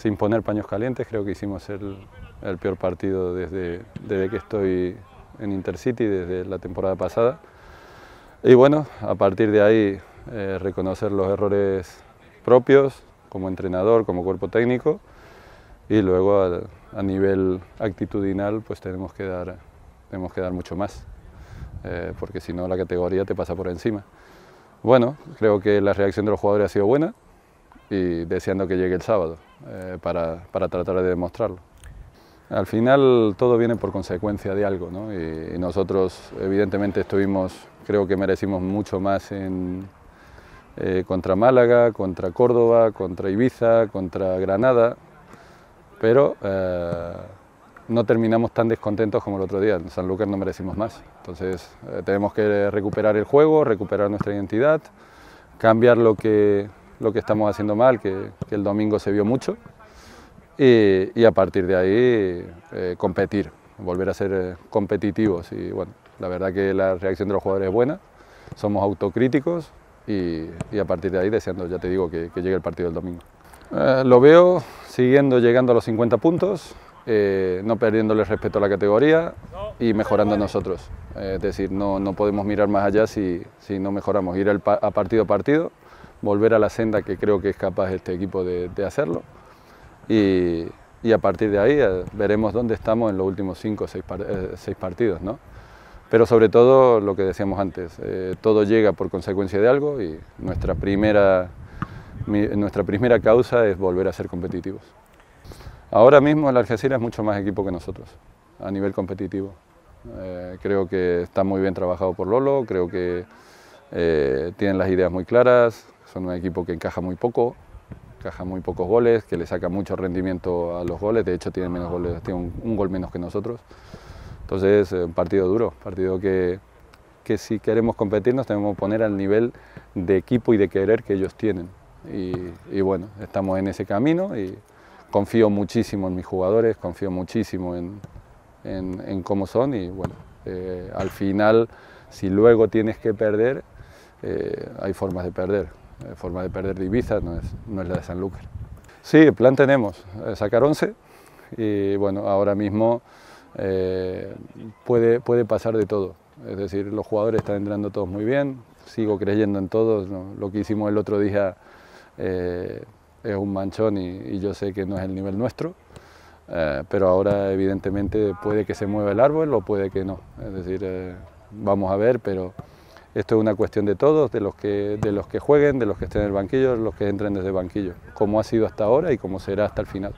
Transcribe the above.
sin poner paños calientes, creo que hicimos el, peor partido desde, desde que estoy en Intercity, desde la temporada pasada. Y bueno, a partir de ahí eh, reconocer los errores propios como entrenador, como cuerpo técnico y luego a, nivel actitudinal pues tenemos que dar, tenemos que dar mucho más, eh, porque si no la categoría te pasa por encima. Bueno, creo que la reacción de los jugadores ha sido buena y deseando que llegue el sábado eh, para, para, tratar de demostrarlo. Al final todo viene por consecuencia de algo ¿no? y, nosotros evidentemente estuvimos, creo que merecimos mucho más en, eh, contra Málaga, contra Córdoba, contra Ibiza, contra Granada, pero eh, no terminamos tan descontentos como el otro día. En San Lucas no merecimos más. Entonces eh, tenemos que recuperar el juego, recuperar nuestra identidad, cambiar lo que, lo que estamos haciendo mal, que, el domingo se vio mucho, y, a partir de ahí eh, competir, volver a ser competitivos. Y bueno, la verdad que la reacción de los jugadores es buena, somos autocríticos y, a partir de ahí deseando, ya te digo, que, llegue el partido del domingo. lo veo siguiendo llegando a los 50 puntos, eh, no perdiéndole respeto a la categoría y mejorando nosotros. Eh, es decir, no, no, podemos mirar más allá si, si no mejoramos, ir a partido a partido, volver a la senda que creo que es capaz este equipo de, de hacerlo y, y, a partir de ahí eh, veremos dónde estamos en los últimos cinco o seis, seis, partidos. ¿no? Pero sobre todo lo que decíamos antes, todo llega por consecuencia de algo y nuestra primera nuestra primera causa es volver a ser competitivos. Ahora mismo el Algeciras es mucho más equipo que nosotros, a nivel competitivo. Eh, creo que está muy bien trabajado por Lolo, creo que eh, tienen las ideas muy claras, son un equipo que encaja muy poco, encaja muy pocos goles, que le saca mucho rendimiento a los goles, de hecho tienen menos goles, tienen un, gol menos que nosotros. Entonces, un partido duro, partido que, que si queremos competir nos tenemos que poner al nivel de equipo y de querer que ellos tienen. Y, bueno, estamos en ese camino y confío muchísimo en mis jugadores, confío muchísimo en, en, cómo son y bueno, eh, al final si luego tienes que perder, eh, hay formas de perder. La forma de perder de Ibiza no es, no es la de San Lucas. Sí, plan tenemos, eh, sacar 11 y bueno, ahora mismo puede, puede pasar de todo. Es decir, los jugadores están entrando todos muy bien, sigo creyendo en todos, lo que hicimos el otro día eh, es un manchón y, yo sé que no es el nivel nuestro, eh, pero ahora evidentemente puede que se mueva el árbol o puede que no. Es decir, eh, vamos a ver, pero esto es una cuestión de todos, de los, que, de los que jueguen, de los que estén en el banquillo, de los que entren desde el banquillo, como ha sido hasta ahora y como será hasta el final.